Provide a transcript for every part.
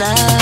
love.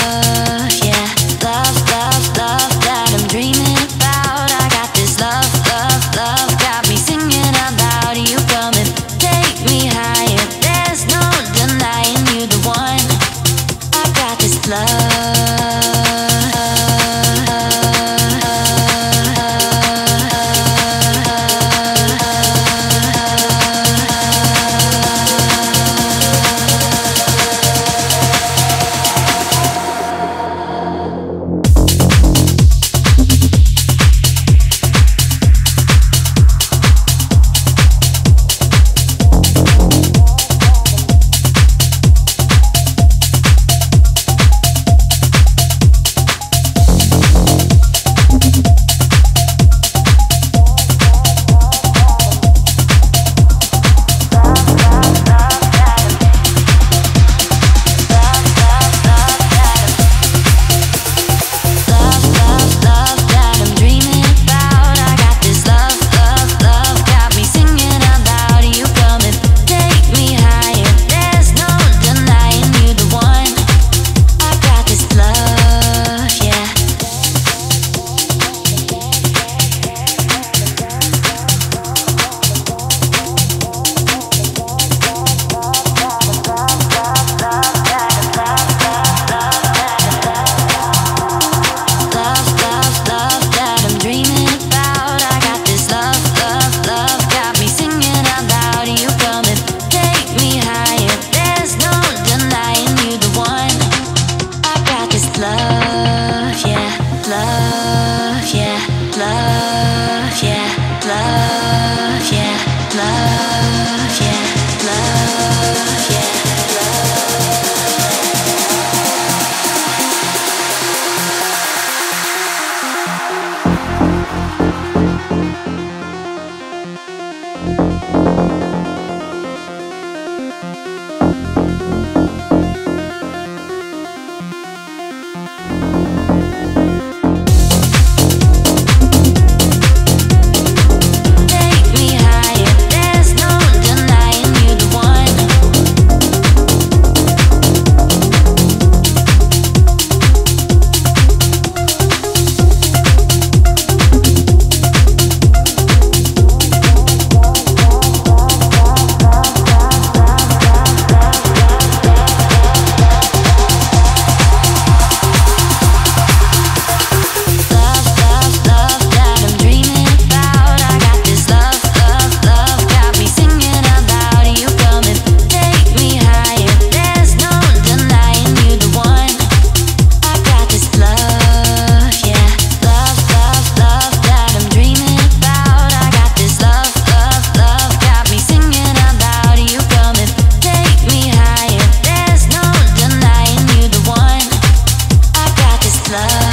love. nada.